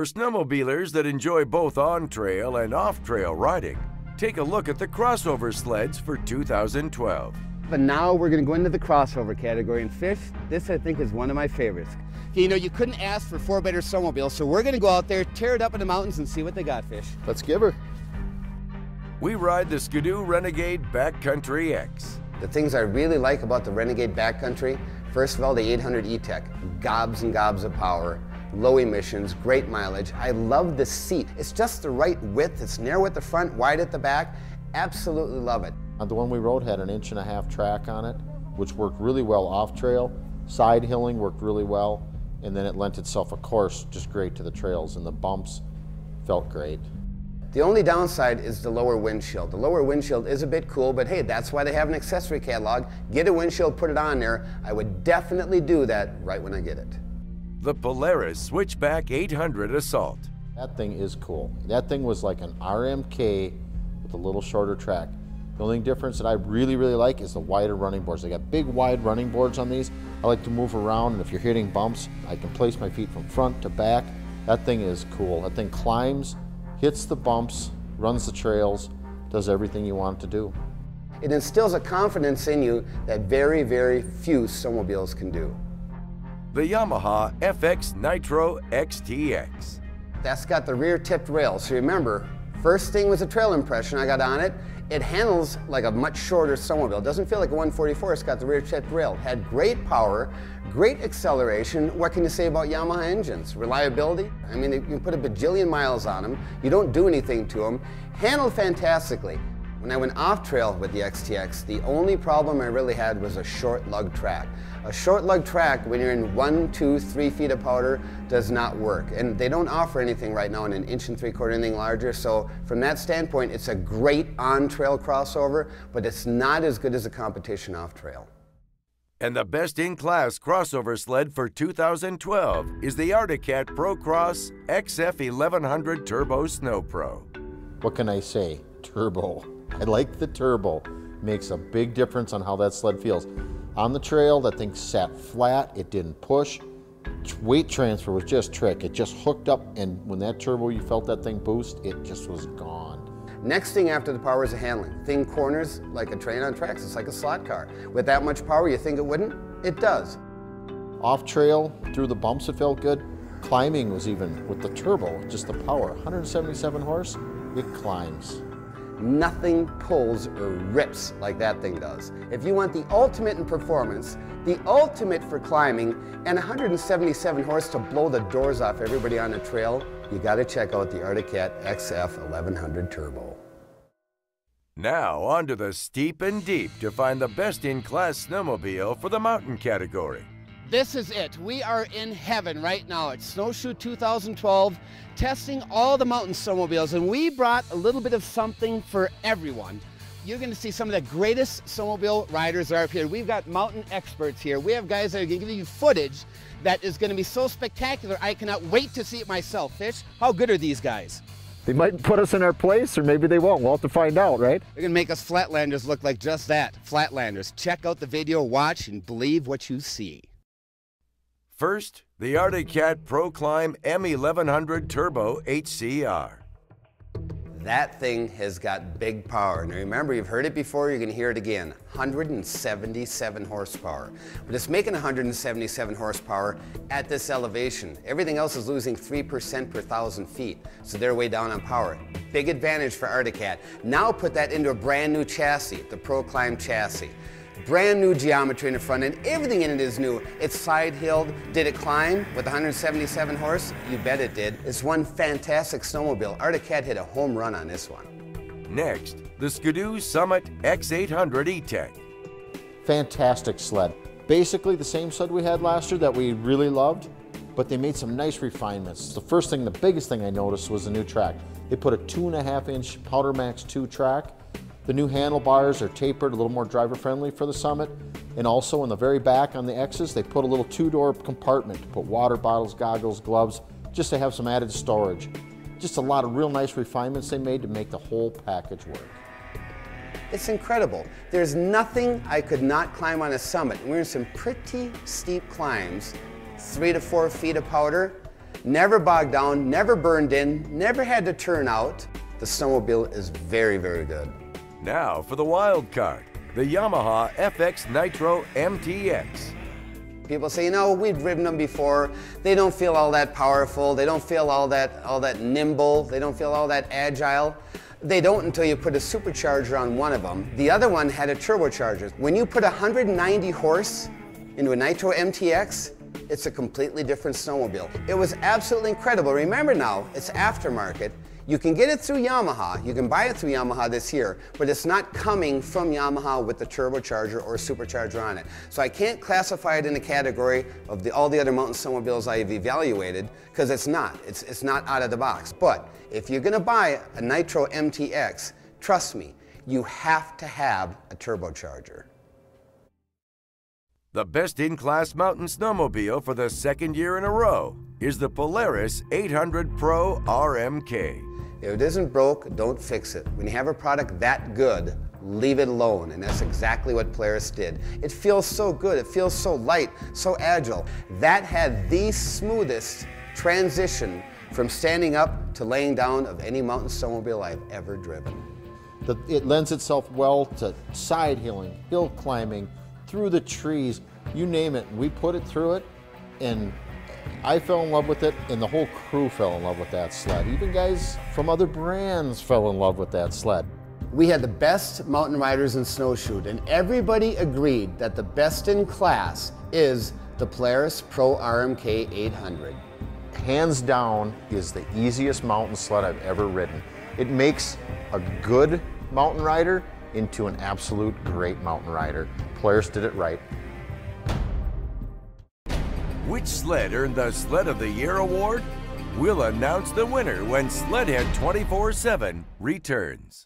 For snowmobilers that enjoy both on-trail and off-trail riding, take a look at the crossover sleds for 2012. But now we're going to go into the crossover category and fish. This I think is one of my favorites. You know, you couldn't ask for four better snowmobiles, so we're going to go out there, tear it up in the mountains, and see what they got, fish. Let's give her. We ride the Ski-Doo Renegade Backcountry X. The things I really like about the Renegade Backcountry, first of all, the 800 E-Tech, gobs and gobs of power, low emissions, great mileage. I love the seat. It's just the right width. It's narrow at the front, wide at the back. Absolutely love it. The one we rode had an inch and a half track on it, which worked really well off trail. Side hilling worked really well, and then it lent itself, of course, just great to the trails, and the bumps felt great. The only downside is the lower windshield. The lower windshield is a bit cool, but hey, that's why they have an accessory catalog. Get a windshield, put it on there. I would definitely do that right when I get it. The Polaris Switchback 800 Assault. That thing is cool. That thing was like an RMK with a little shorter track. The only difference that I really, really like is the wider running boards. They got big, wide running boards on these. I like to move around, and if you're hitting bumps, I can place my feet from front to back. That thing is cool. That thing climbs, hits the bumps, runs the trails, does everything you want it to do. It instills a confidence in you that very, very few snowmobiles can do. The Yamaha FX Nitro XTX. That's got the rear tipped rail. So remember, first thing was a trail impression I got on it. It handles like a much shorter snowmobile. It doesn't feel like a 144, it's got the rear tipped rail. Had great power, great acceleration. What can you say about Yamaha engines? Reliability? I mean, you can put a bajillion miles on them. You don't do anything to them. Handled fantastically. When I went off trail with the XTX, the only problem I really had was a short lug track. A short lug track when you're in one, two, three feet of powder does not work. And they don't offer anything right now in an inch and three quarter, anything larger. So from that standpoint, it's a great on-trail crossover, but it's not as good as a competition off trail. And the best in class crossover sled for 2012 is the Arctic Cat Pro Cross XF 1100 Turbo Snow Pro. What can I say? Turbo. I like the turbo. Makes a big difference on how that sled feels. On the trail, that thing sat flat, it didn't push. Weight transfer was just trick. It just hooked up, and when that turbo, you felt that thing boost, it just was gone. Next thing after the power is the handling. Thing corners like a train on tracks. It's like a slot car. With that much power, you think it wouldn't? It does. Off trail, through the bumps, it felt good. Climbing was even, with the turbo, just the power. 177 horse, it climbs. Nothing pulls or rips like that thing does. If you want the ultimate in performance, the ultimate for climbing, and 177 horse to blow the doors off everybody on the trail, you gotta check out the Arctic Cat XF 1100 Turbo. Now on to the steep and deep to find the best in class snowmobile for the mountain category. This is it. We are in heaven right now at Snow Shoot 2012, testing all the mountain snowmobiles, and we brought a little bit of something for everyone. You're going to see some of the greatest snowmobile riders are up here. We've got mountain experts here. We have guys that are going to give you footage that is going to be so spectacular. I cannot wait to see it myself. Fish, how good are these guys? They might put us in our place, or maybe they won't. We'll have to find out, right? They're going to make us Flatlanders look like just that Flatlanders. Check out the video, watch, and believe what you see. First, the Arctic Cat Pro Climb M1100 Turbo HCR. That thing has got big power. Now remember, you've heard it before, you're gonna hear it again. 177 horsepower. But it's making 177 horsepower at this elevation. Everything else is losing 3% per thousand feet. So they're way down on power. Big advantage for Arctic Cat. Now put that into a brand new chassis, the Pro Climb chassis. Brand new geometry in the front end. Everything in it is new. It's side hilled. Did it climb with 177 horse? You bet it did. It's one fantastic snowmobile. Arctic Cat hit a home run on this one. Next, the Ski-Doo Summit X800 E-Tech. Fantastic sled. Basically the same sled we had last year that we really loved, but they made some nice refinements. The first thing, the biggest thing I noticed was the new track. They put a two and a half inch Powder Max 2 track the new handlebars are tapered, a little more driver friendly for the Summit. And also in the very back on the X's, they put a little two-door compartment to put water bottles, goggles, gloves, just to have some added storage. Just a lot of real nice refinements they made to make the whole package work. It's incredible. There's nothing I could not climb on a summit. We're in some pretty steep climbs, three to four feet of powder. Never bogged down, never burned in, never had to turn out. The snowmobile is very, very good. Now for the wild card, the Yamaha FX Nitro MTX. People say, you know, we've driven them before. They don't feel all that powerful. They don't feel all that, all that nimble. They don't feel all that agile. They don't until you put a supercharger on one of them. The other one had a turbocharger. When you put 190 horse into a Nitro MTX, it's a completely different snowmobile. It was absolutely incredible. Remember now, it's aftermarket. You can get it through Yamaha. You can buy it through Yamaha this year, but it's not coming from Yamaha with the turbocharger or supercharger on it. So I can't classify it in the category of the, all the other mountain snowmobiles I've evaluated because it's not. It's, it's not out of the box. But if you're going to buy a Nitro MTX, trust me, you have to have a turbocharger. The best in class mountain snowmobile for the second year in a row is the Polaris 800 Pro RMK. If it isn't broke, don't fix it. When you have a product that good, leave it alone. And that's exactly what Polaris did. It feels so good. It feels so light, so agile. That had the smoothest transition from standing up to laying down of any mountain snowmobile I've ever driven. The, it lends itself well to side hilling, hill climbing, through the trees, you name it. We put it through it, and I fell in love with it, and the whole crew fell in love with that sled. Even guys from other brands fell in love with that sled. We had the best mountain riders in Snow Shoot, and everybody agreed that the best in class is the Polaris Pro RMK 800. Hands down is the easiest mountain sled I've ever ridden. It makes a good mountain rider into an absolute great mountain rider. Polaris did it right. Which sled earned the Sled of the Year award? We'll announce the winner when Sledhead 24 7 returns.